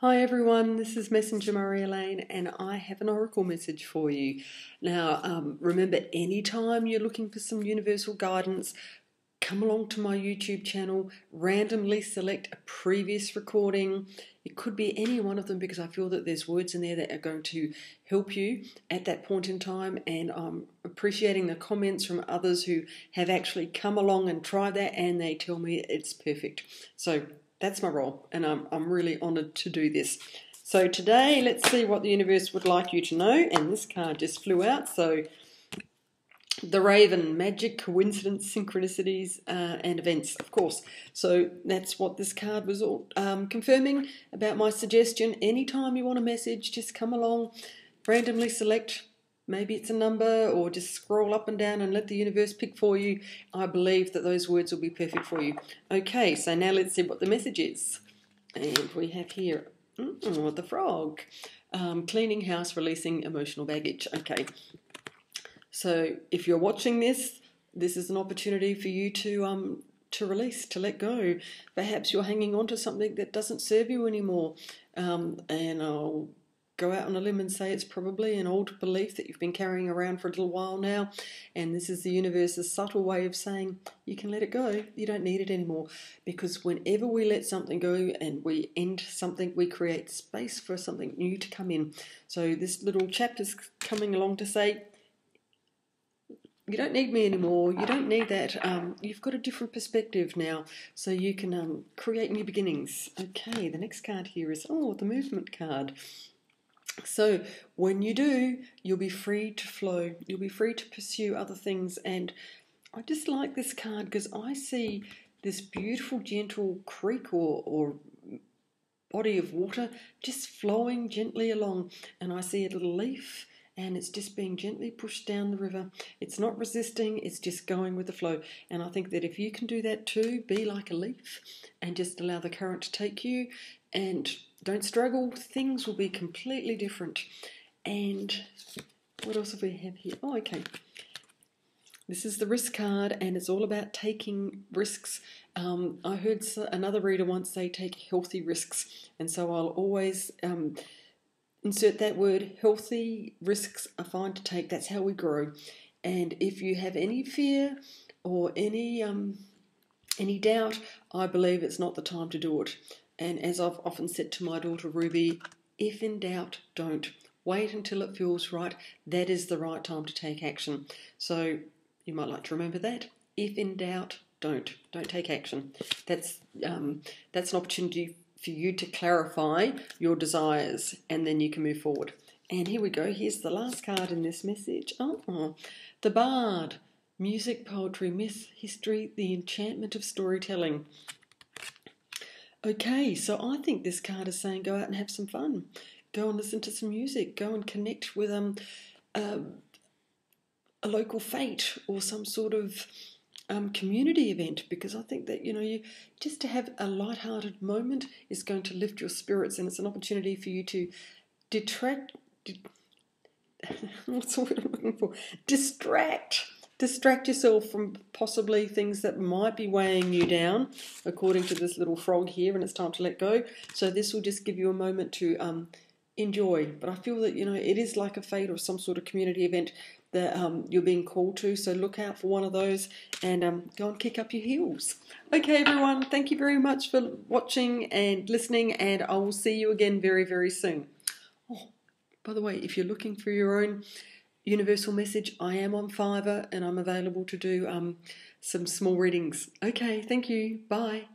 Hi everyone, this is Messenger Marjolyn, and I have an oracle message for you. Now, um, remember, anytime you're looking for some universal guidance, come along to my YouTube channel, randomly select a previous recording. It could be any one of them because I feel that there's words in there that are going to help you at that point in time. And I'm appreciating the comments from others who have actually come along and tried that and they tell me it's perfect. So that's my role, and I'm, I'm really honoured to do this. So today, let's see what the universe would like you to know. And this card just flew out. So the Raven, magic, coincidence, synchronicities, uh, and events, of course. So that's what this card was all um, confirming about my suggestion. Anytime you want a message, just come along, randomly select maybe it's a number or just scroll up and down and let the universe pick for you. I believe that those words will be perfect for you. Okay, so now let's see what the message is. And we have here mm, the frog. Um, cleaning house, releasing emotional baggage. Okay, so if you're watching this, this is an opportunity for you to um, to release, to let go. Perhaps you're hanging on to something that doesn't serve you anymore. Um, and I'll go out on a limb and say it's probably an old belief that you've been carrying around for a little while now, and this is the universe's subtle way of saying you can let it go. You don't need it anymore. Because whenever we let something go and we end something, we create space for something new to come in. So this little chapter's coming along to say, you don't need me anymore. You don't need that. Um, you've got a different perspective now, so you can um, create new beginnings. Okay, the next card here is oh, the movement card. So when you do, you'll be free to flow. You'll be free to pursue other things. And I just like this card because I see this beautiful, gentle creek or, or body of water just flowing gently along. And I see a little leaf and it's just being gently pushed down the river. It's not resisting, it's just going with the flow. And I think that if you can do that too, be like a leaf and just allow the current to take you and don't struggle, things will be completely different. And what else have we have here? Oh, okay. This is the risk card, and it's all about taking risks. Um, I heard another reader once say take healthy risks, and so I'll always um, insert that word healthy risks are fine to take. That's how we grow. And if you have any fear or any um, any doubt, I believe it's not the time to do it. And as I've often said to my daughter Ruby, if in doubt, don't. Wait until it feels right. That is the right time to take action. So you might like to remember that. If in doubt, don't. Don't take action. That's um, that's an opportunity for you to clarify your desires, and then you can move forward. And here we go. Here's the last card in this message. Oh, the Bard. Music, poetry, myth, history, the enchantment of storytelling. Okay, so I think this card is saying go out and have some fun. Go and listen to some music. Go and connect with um, uh, a local fete or some sort of um, community event because I think that you know you just to have a light-hearted moment is going to lift your spirits and it's an opportunity for you to detract. what's the word I'm looking for? Distract distract yourself from possibly things that might be weighing you down, according to this little frog here, and it's time to let go. So this will just give you a moment to um, enjoy. But I feel that you know it is like a fete or some sort of community event that um, you're being called to. So look out for one of those and um, go and kick up your heels. Okay, everyone. Thank you very much for watching and listening, and I will see you again very very soon. Oh, by the way, if you're looking for your own universal message. I am on Fiverr and I'm available to do um, some small readings. Okay, thank you. Bye.